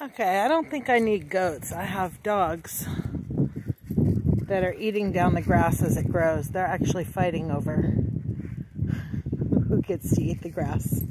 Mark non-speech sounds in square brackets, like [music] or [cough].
Okay, I don't think I need goats. I have dogs that are eating down the grass as it grows. They're actually fighting over [laughs] who gets to eat the grass.